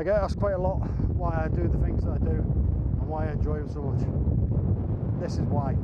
I get asked quite a lot why I do the things that I do and why I enjoy them so much. This is why.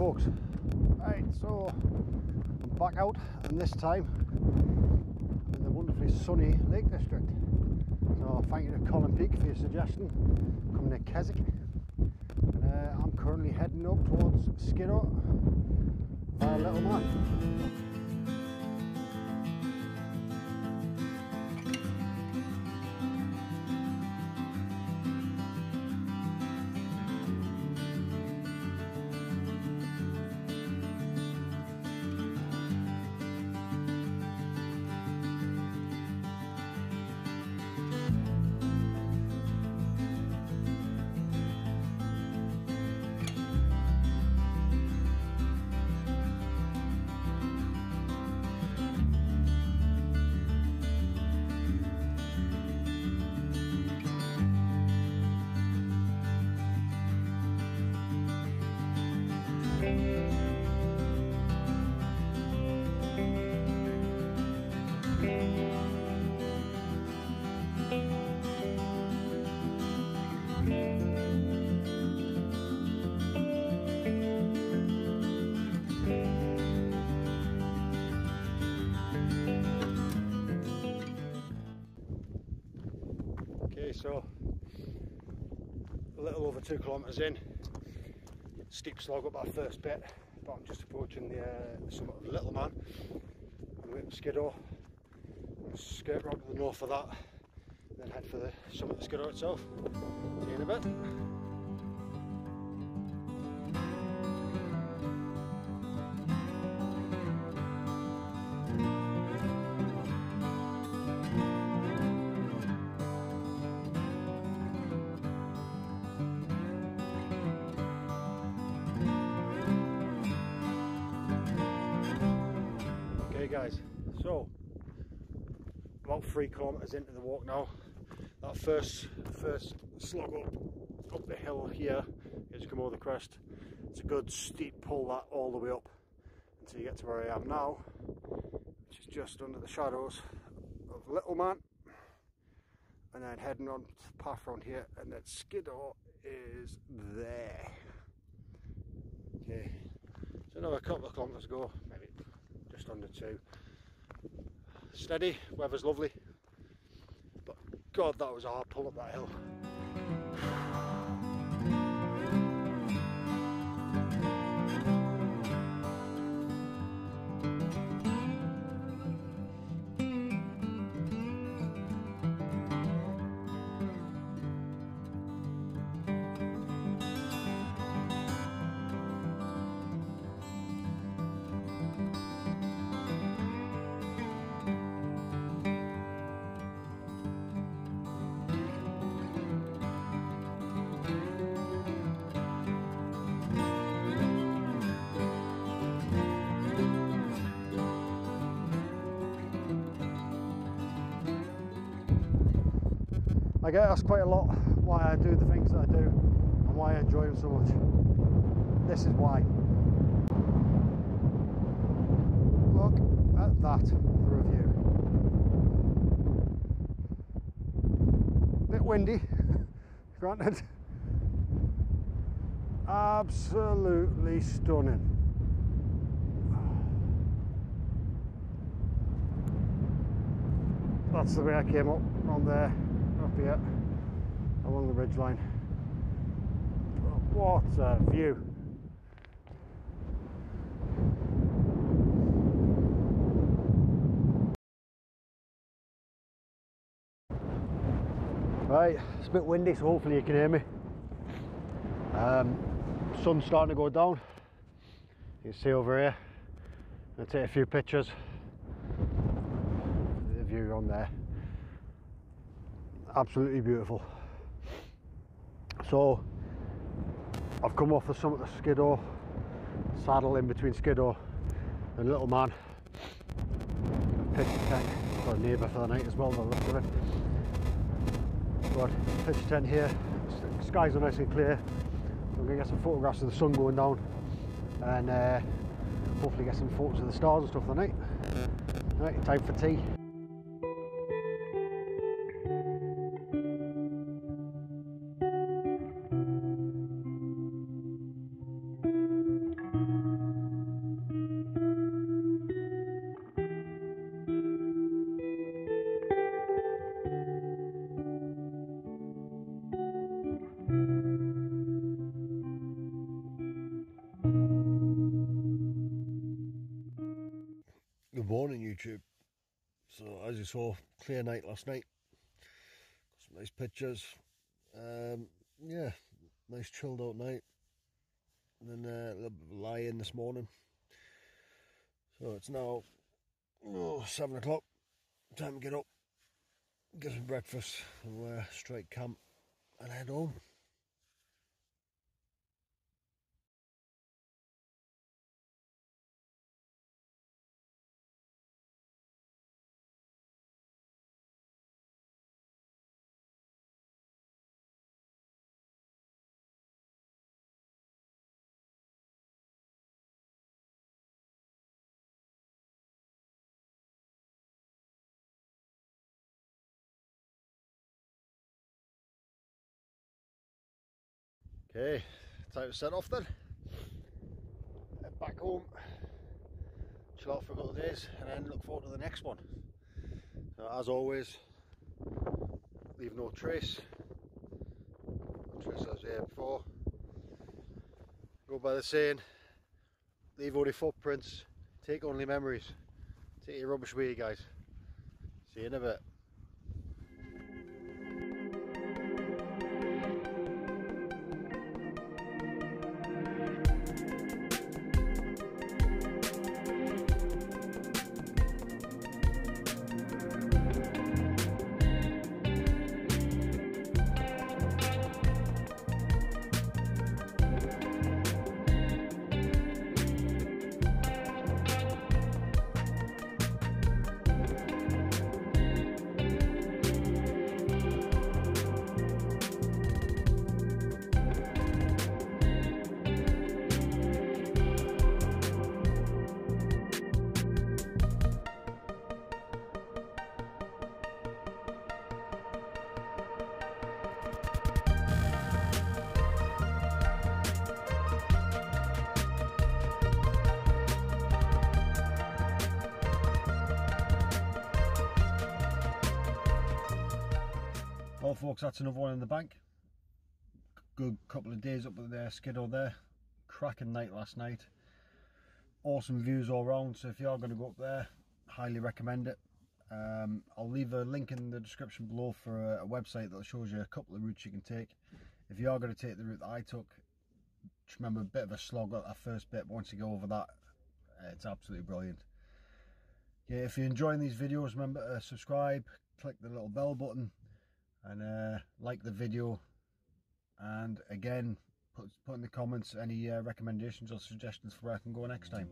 Folks. Right, so I'm back out and this time I'm in the wonderfully sunny Lake District. So thank you to Colin Peak for your suggestion, coming to Keswick. And uh, I'm currently heading up towards Skiddaw via Little Man. So a little over two kilometres in, steep slog up that first bit, but I'm just approaching the, uh, the summit of Little Man. I'm going to Skiddaw, skirt round to the north of that, then head for the summit of Skiddaw itself. See you in a bit. Guys, so about three kilometres into the walk now. That first first slog up up the hill here as you come over the crest. It's a good steep pull that all the way up until you get to where I am now, which is just under the shadows of Little Man. And then heading on the path around here and then Skiddaw is there. Okay, so another couple of kilometres to go, under two. Steady, weather's lovely, but God, that was a hard pull up that hill. I get asked quite a lot why I do the things that I do and why I enjoy them so much. This is why. Look at that for a view. Bit windy, granted. Absolutely stunning. That's the way I came up on there, up here. along the ridge line. What a view! Right, it's a bit windy, so hopefully you can hear me. Um, sun's starting to go down. You can see over here. I'll take a few pictures. The view on there. Absolutely beautiful. So, I've come off the summit of Skiddaw, saddle in between Skiddaw and Little Man. Pitch a tent for a neighbour for the night as well, the look of it. But pitched a tent here, skies are nice and clear. I'm to get some photographs of the sun going down and uh, hopefully get some photos of the stars and stuff for the night. Right, time for tea. YouTube. So as you saw, clear night last night. Got some nice pictures. Um, yeah, nice chilled out night. And then uh, a little bit of lie in this morning. So it's now oh, seven o'clock. Time to get up, get some breakfast, and uh, straight camp and head home. Okay, time to set off then. Head back home, chill out for a couple of days, and then look forward to the next one. So as always, leave no trace. No trace as here before. Go by the saying, leave only footprints, take only memories. Take your rubbish with you guys. See you in a bit. Well folks, that's another one in the bank. Good couple of days up at the there. Cracking night last night. Awesome views all round, so if you are going to go up there, highly recommend it. Um, I'll leave a link in the description below for a, a, website that shows you a couple of routes you can take. If you are going to take the route that I took, just remember a bit of a slog at that first bit, but once you go over that, it's absolutely brilliant. Yeah, if you're enjoying these videos, remember to subscribe, click the little bell button, and uh, like the video and again put, put in the comments any uh, recommendations or suggestions for where I can go next time.